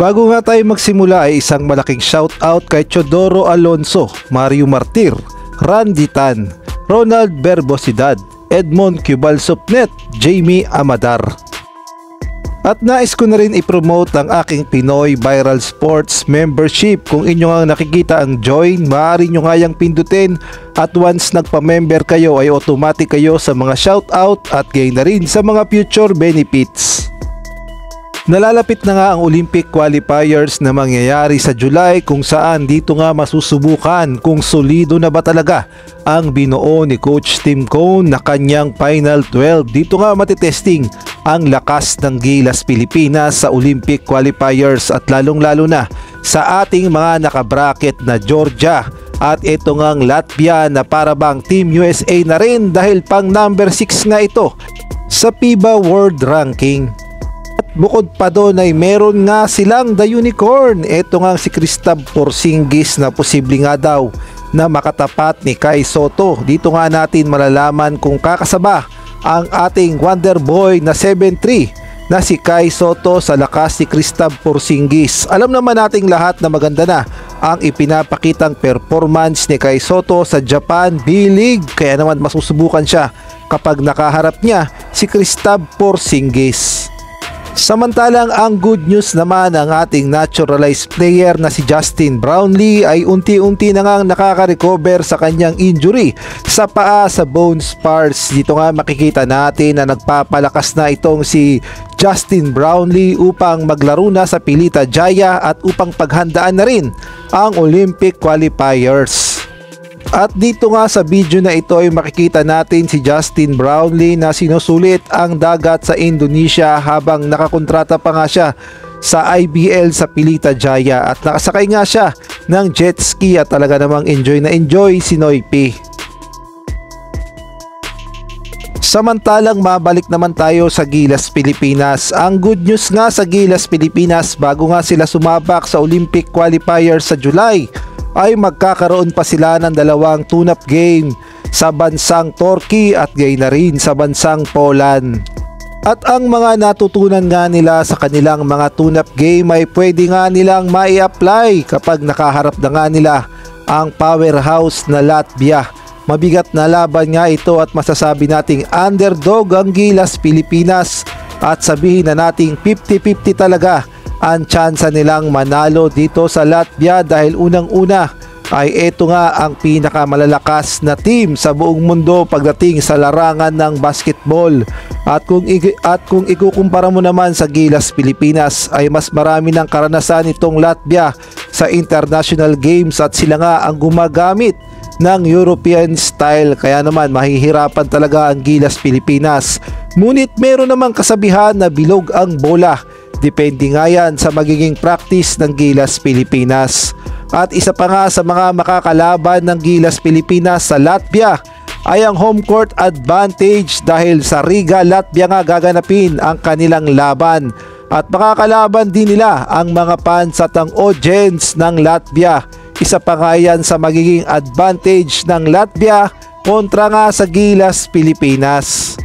Bago nga tayo magsimula ay isang malaking shoutout kay Chodoro Alonso, Mario Martir, Randy Tan, Ronald Berbosidad, Edmond Cubal Supnet, Jamie Amadar. At nais ko na rin i-promote ang aking Pinoy Viral Sports membership. Kung inyo nga nakikita ang join, maaari nyo nga yung pindutin at once nagpa-member kayo ay automatic kayo sa mga shoutout at gain na rin sa mga future benefits. Nalalapit na nga ang Olympic qualifiers na mangyayari sa July kung saan dito nga masusubukan kung solido na ba talaga ang binuo ni Coach Tim Cone na kanyang Final 12. Dito nga matitesting ang lakas ng Gilas Pilipinas sa Olympic qualifiers at lalong lalo na sa ating mga nakabracket na Georgia at ito ngang Latvia na para bang Team USA na rin dahil pang number 6 nga ito sa FIBA World Ranking. Bukod pa doon ay meron nga silang The Unicorn. Ito nga si Cristab Porzingis na posible nga daw na makatapat ni Kai Soto. Dito nga natin malalaman kung kakasaba ang ating Wonder Boy na 7-3 na si Kai Soto sa lakas ni Cristab Porzingis. Alam naman nating lahat na maganda na ang ipinapakitang performance ni Kai Soto sa Japan B-League kaya naman masusubukan siya kapag nakaharap niya si Cristab Porzingis. Samantalang ang good news naman ang ating naturalized player na si Justin Brownlee ay unti-unti na ngang nakaka-recover sa kanyang injury sa paa sa bone spars. Dito nga makikita natin na nagpapalakas na itong si Justin Brownlee upang maglaro na sa Pilita Jaya at upang paghandaan na rin ang Olympic qualifiers. At dito nga sa video na ito ay makikita natin si Justin Brownlee na sinusulit ang dagat sa Indonesia habang nakakontrata pa nga siya sa IBL sa Pilita Jaya at nakasakay nga siya ng jet ski at talaga namang enjoy na enjoy si Noy P. Samantalang mabalik naman tayo sa Gilas Pilipinas. Ang good news nga sa Gilas Pilipinas bago nga sila sumabak sa Olympic qualifier sa July ay magkakaroon pa sila ng dalawang tune-up game sa bansang Turkey at gay na rin sa bansang Poland. At ang mga natutunan nga nila sa kanilang mga tune-up game ay pwede nga nilang mai-apply kapag nakaharap na nga nila ang powerhouse na Latvia. Mabigat na laban nga ito at masasabi nating underdog ang Gilas Pilipinas at sabihin na nating 50-50 talaga ang tsansa nilang manalo dito sa Latvia dahil unang-una ay ito nga ang pinakamalalakas na team sa buong mundo pagdating sa larangan ng basketball. At kung at kung ikukumpara mo naman sa Gilas Pilipinas ay mas marami ng karanasan itong Latvia sa international games at sila nga ang gumagamit ng European style kaya naman mahihirapan talaga ang Gilas Pilipinas. Ngunit meron namang kasabihan na bilog ang bola Depende nga yan sa magiging practice ng Gilas Pilipinas. At isa pa nga sa mga makakalaban ng Gilas Pilipinas sa Latvia ay ang home court advantage dahil sa Riga, Latvia nga gaganapin ang kanilang laban. At makakalaban din nila ang mga fans at ang audience ng Latvia. Isa pa nga yan sa magiging advantage ng Latvia kontra nga sa Gilas Pilipinas.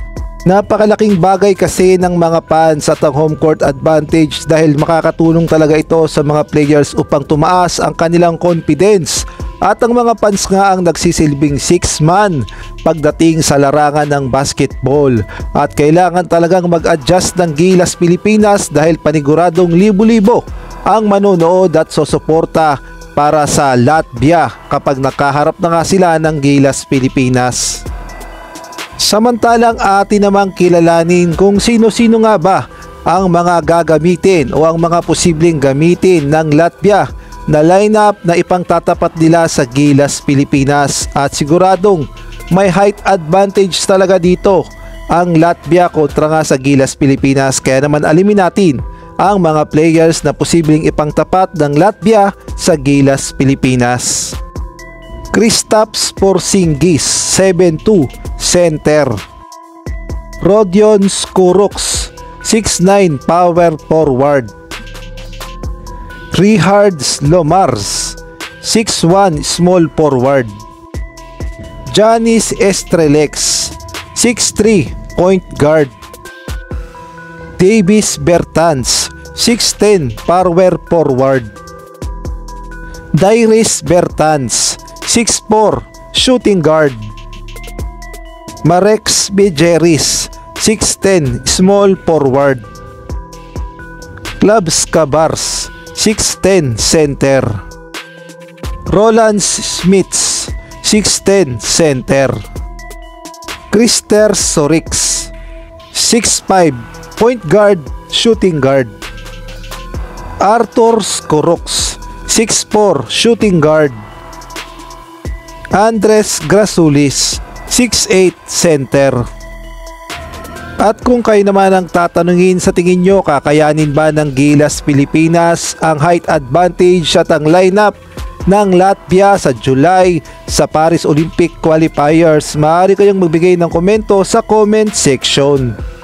Napakalaking bagay kasi ng mga fans at ang home court advantage dahil makakatulong talaga ito sa mga players upang tumaas ang kanilang confidence at ang mga fans nga ang nagsisilbing 6 man pagdating sa larangan ng basketball at kailangan talagang mag-adjust ng Gilas Pilipinas dahil paniguradong libo-libo ang manonood at susuporta para sa Latvia kapag nakaharap na nga sila ng Gilas Pilipinas. Samantalang atin namang kilalanin kung sino-sino nga ba ang mga gagamitin o ang mga posibleng gamitin ng Latvia na lineup na ipangtatapat nila sa Gilas Pilipinas at siguradong may height advantage talaga dito ang Latvia kontra nga sa Gilas Pilipinas kaya naman alimin natin ang mga players na posibleng ipangtapat ng Latvia sa Gilas Pilipinas. Kristaps Porzingis 7'2 center. Rodion Skuroks 6'9 power forward. Richard Lomars 6'1 small forward. Janis Estrelex 6'3 point guard. Davis Bertans 6'10 power forward. Dairis Bertans 6'4 shooting guard. Marex Bejeris 6'10 small forward. Clubs Cabars 6'10 center. Roland Smiths 6'10 center. Krister Sorix 6'5 point guard shooting guard. Arthur Skorox 6'4 shooting guard. Andres Grasulis 6'8 center. At kung kayo naman ang tatanungin sa tingin nyo kakayanin ba ng Gilas Pilipinas ang height advantage at ang lineup ng Latvia sa July sa Paris Olympic Qualifiers, maaari kayong magbigay ng komento sa comment section.